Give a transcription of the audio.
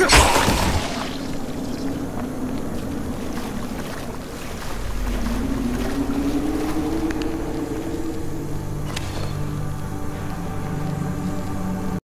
Come on.